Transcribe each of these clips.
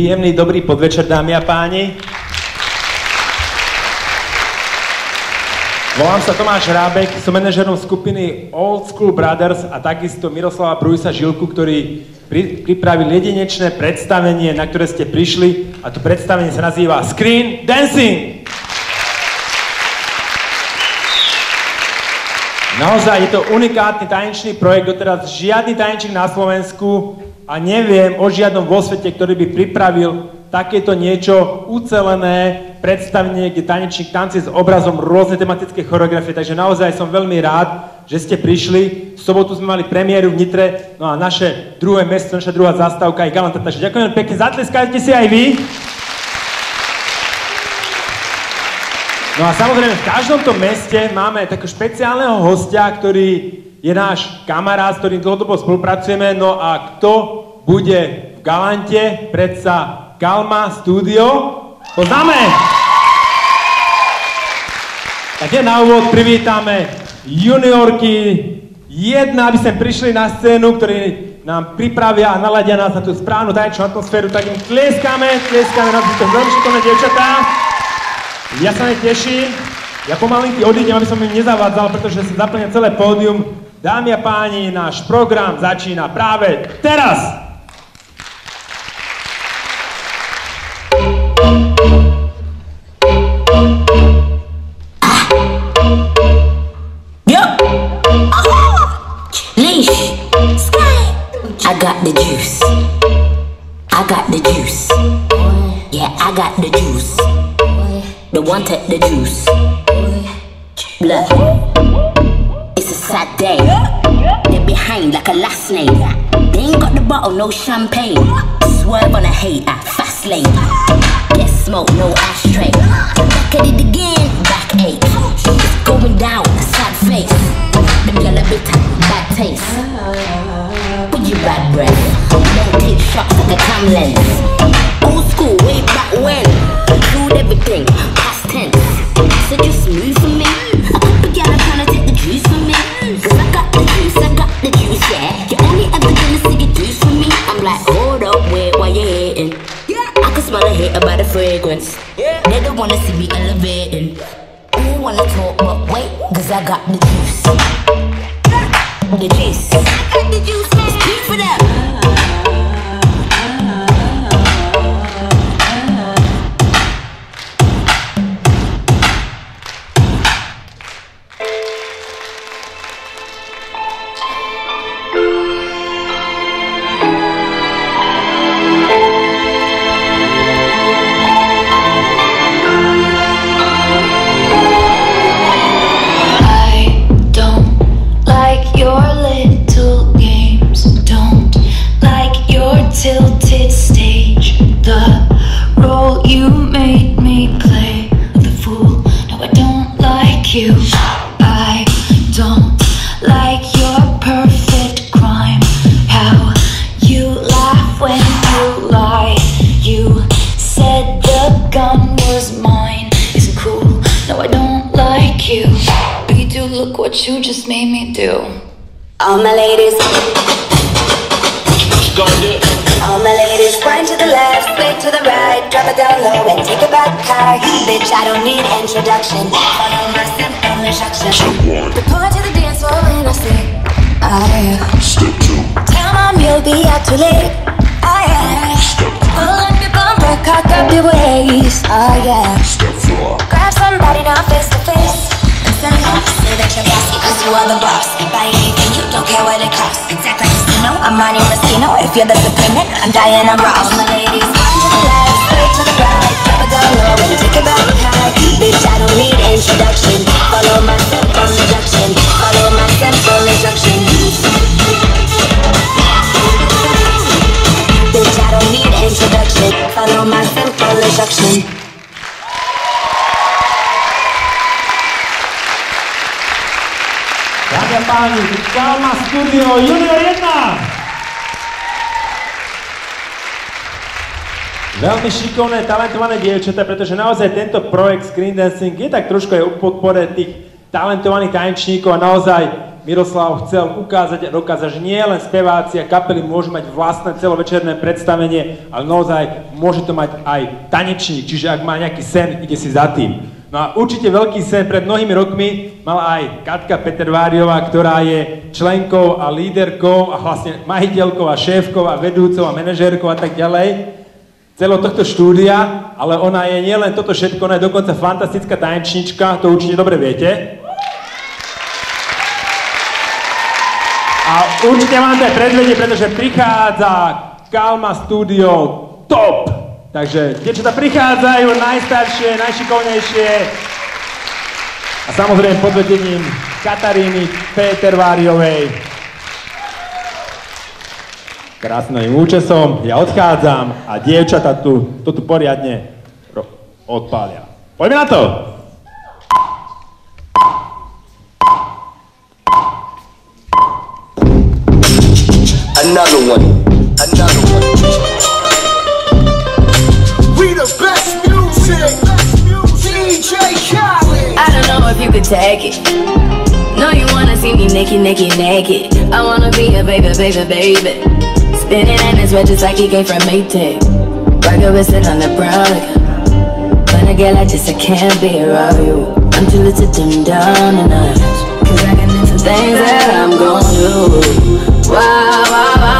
Príjemný dobrý podvečer, dámy a páni. Volám sa Tomáš Rábek, som manažerom skupiny Old School Brothers a takisto Miroslava Brujsa Žilku, ktorý pri, pripravil jedinečné predstavenie, na ktoré ste prišli a to predstavenie sa nazýva Screen Dancing. Naozaj je to unikátny tanečný projekt, doteraz žiadny tanečník na Slovensku a neviem o žiadnom vo svete, ktorý by pripravil takéto niečo ucelené predstavenie, kde tanečník tancuje s obrazom rôzne tematické choreografie, takže naozaj som veľmi rád, že ste prišli. V sobotu sme mali premiéru v Nitre, no a naše druhé mesto, naša druhá zastávka je Galanta, takže ďakujem pekne, zatleskajte si aj vy. No a samozrejme v každom tom meste máme takého špeciálneho hostia, ktorý je náš kamarát, s ktorým dlhodobo spolupracujeme, no a kto bude v Galante, predsa Kalma Studio. Poznáme! Tak je na úvod privítame juniorky jedna, aby sem prišli na scénu, ktorí nám pripravia a naladia nás na tú správnu tanečnú atmosféru, tak im tlieskáme, tlieskáme na to veľmi šikovné dievčatá. Ja sa teším, ja pomalinky odídem, aby som im nezavádzal, pretože sa zaplňa celé pódium. Dámy a páni, náš program začína práve teraz! I got the juice. I got the juice. Yeah, I got the juice. The one take the juice. Look, it's a sad day. They're behind like a last name. They ain't got the bottle, no champagne. Swerve on a hater, fast lane. Get smoke, no ashtray. Back at it again, back eight. It's going down, sad face. Them yellow bitter, bad taste you bad breath. Don't take shots like a cam lens. Old school, way back when. Include everything, past tense. So just move wanna see me elevating. Who wanna talk, but wait, cause I got the All my ladies. All my ladies, wind to the left, sway to the right, drop it down low and take it back high. Bitch, I don't need introduction. Follow my simple instruction. Report to the dance floor when I say, I Step two. Tell mom you'll be out too late. I yeah. Step Pull up your bumper, cock up your waist. Oh yeah. That you're bossy cause you are the boss. Buy anything, you don't care what it costs. Exact like casino, I'm Monte Rustino If you're the supreme, I'm Diana Ross All my ladies, one to the left, straight to the right it down low and take it back high Bitch, I don't need introduction. Follow my simple instruction Follow my simple instruction páni, Kalma Studio Junior 1! Veľmi šikovné, talentované dievčatá, pretože naozaj tento projekt Screen Dancing je tak trošku aj o podpore tých talentovaných tanečníkov a naozaj Miroslav chcel ukázať a dokázať, že nie len speváci a kapely môžu mať vlastné celovečerné predstavenie, ale naozaj môže to mať aj tanečník, čiže ak má nejaký sen, ide si za tým. No a určite veľký sen pred mnohými rokmi mala aj Katka Peterváriová, ktorá je členkou a líderkou a vlastne majiteľkou a šéfkou a vedúcou a manažérkou a tak ďalej celého tohto štúdia, ale ona je nielen toto všetko, ona je dokonca fantastická tanečnička, to určite dobre viete. A určite vám to aj predvedie, pretože prichádza Kalma Studio Top. Takže dievčatá prichádzajú najstaršie, najšikovnejšie. A samozrejme pod vedením Kataríny Péterváriovej. Krásnym účesom, ja odchádzam a dievčatá tu, to tu poriadne odpália. Poďme na to! Another one. Another one. Take it. No, you wanna see me naked, naked, naked. I wanna be a baby, baby, baby. Spinning in his red just like he came from Maytag. Rocket with it on the brown like When I get like this, I can't be around you. I'm too little to dim down a notch. Cause I can into things that I'm gon' do. Wow, wow. Wow,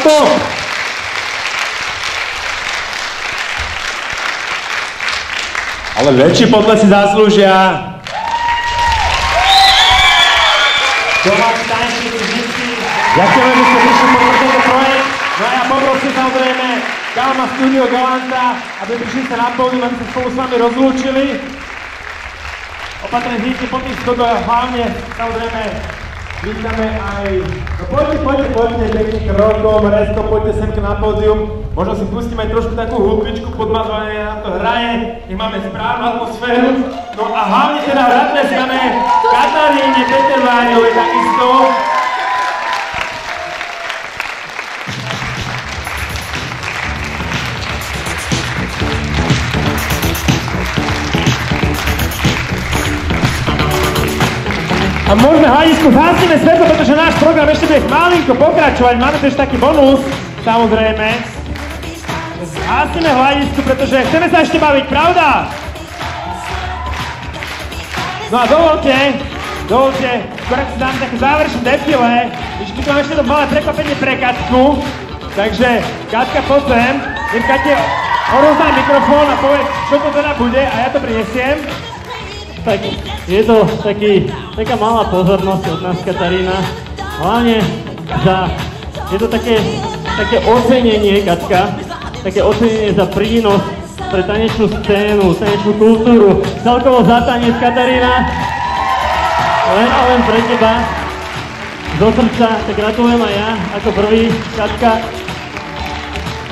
Tom! Ale väčší potles si zaslúžia. Domáci tanečníci vždycky. Ďakujeme, že ste prišli po tento projekt. No a ja poprosím samozrejme Kalma Studio Galanta, aby prišli sa na pódium, aby sa spolu s vami rozlúčili. Opatrne zíďte po tých a hlavne samozrejme Vítame aj... No poďte, poďte, poďte pekným krokom, Resto, poďte sem na pódium. Možno si pustíme trošku takú hudbičku, podmazovanie na to hraje, nech máme správnu atmosféru. No a hlavne teda rád tleskame Kataríne Peterváriovej takisto. A môžeme hľadisku zhasneme svetlo, pretože náš program ešte bude malinko pokračovať. Máme tu ešte taký bonus, samozrejme. Zhasneme hľadisku, pretože chceme sa ešte baviť, pravda? No a dovolte, dovolte, skôr si dám také záverečné defile, ešte tu mám ešte to malé prekvapenie pre Katku. Takže, Katka, poď sem, nech Kate mikrofón a povedz, čo to teda bude a ja to prinesiem. Tak je to taký, taká malá pozornosť od nás Katarína. Hlavne za, je to také také ocenenie, Katka, také ocenenie za prínos pre tanečnú scénu, tanečnú kultúru, celkovo za tanec Katarína. Len a len pre teba. Do srdca, tak gratulujem aj ja, ako prvý, Katka.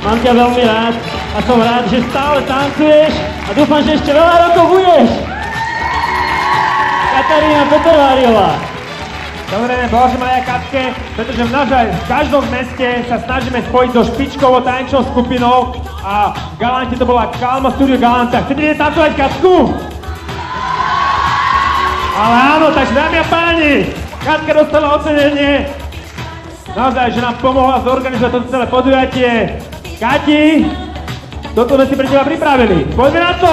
Mám ťa veľmi rád a som rád, že stále tancuješ a dúfam, že ešte veľa rokov budeš. Katarína Petrváriová. Samozrejme, blahoželám aj Katke, pretože v v každom meste sa snažíme spojiť so špičkovou tanečnou skupinou a v Galante to bola Kalma Studio Galanta. Chcete vidieť tancovať Katku? Ale áno, takže dámy a páni, Katka dostala ocenenie. Naozaj, že nám pomohla zorganizovať toto celé podujatie. Kati, toto sme si pre teba pripravili. Poďme na to!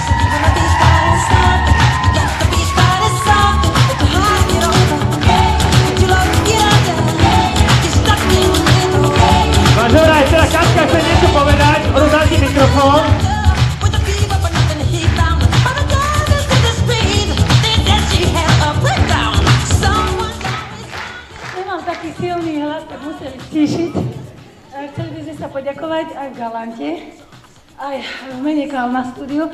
teda Katka chce niečo povedať, rozdám ti mikrofón. Nemám taký silný hlas, tak museli stíšiť. E, Chceli by sme sa poďakovať aj Galante, aj v mene Kalma Studiu. E,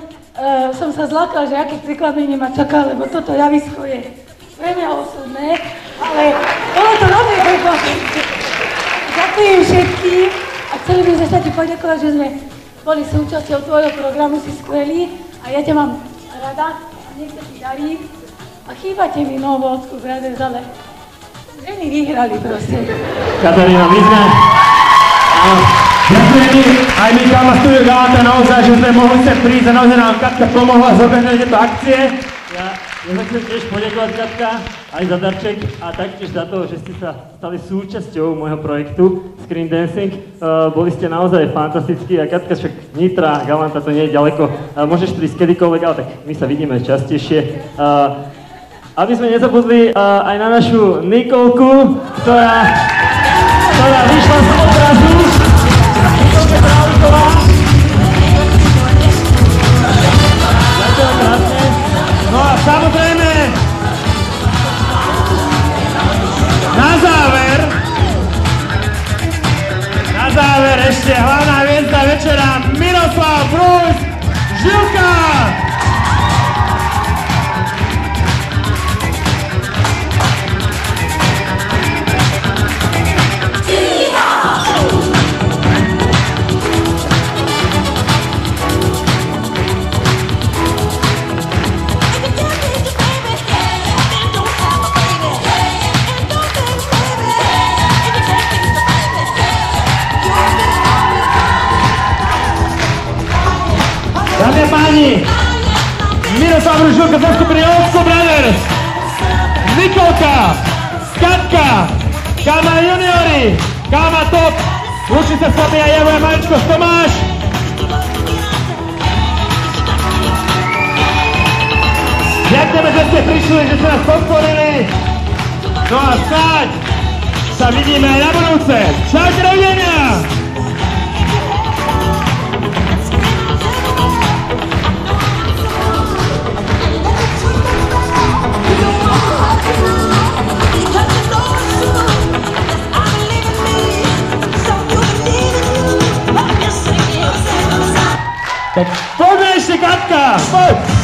som sa zlakla, že aké prekvapenie ma čaká, lebo toto javisko je pre mňa osudné, ale bolo to dobré prekvapenie. Ďakujem všetkým chceli by sme sa ti poďakovať, že sme boli súčasťou tvojho programu, si skvelý a ja ťa mám rada a nech sa ti darí. A chýbate mi Novovodskú Brothers, ale ženy vyhrali proste. Katarína, my sme... Áno, Ďakujem ti, aj my Kalma Studio Galanta naozaj, že sme mohli sem prísť a naozaj nám Katka pomohla zorganizovať tieto akcie. Ja, ja chcem tiež poďakovať Katka aj za darček a taktiež za to, že ste sa stali súčasťou môjho projektu Screen Dancing. Uh, boli ste naozaj fantastickí a Katka však Nitra, Galanta to nie je ďaleko. Uh, môžeš prísť kedykoľvek, ale tak my sa vidíme častejšie. Uh, aby sme nezabudli uh, aj na našu Nikolku, ktorá Lúči sa s vami aj ja, moja maličko Tomáš. Ďakujeme, že ste prišli, že ste nás podporili. No a snáď sa vidíme aj na budúce. Čaute, dovidenia! Tak poďme ešte, Katka! Poď!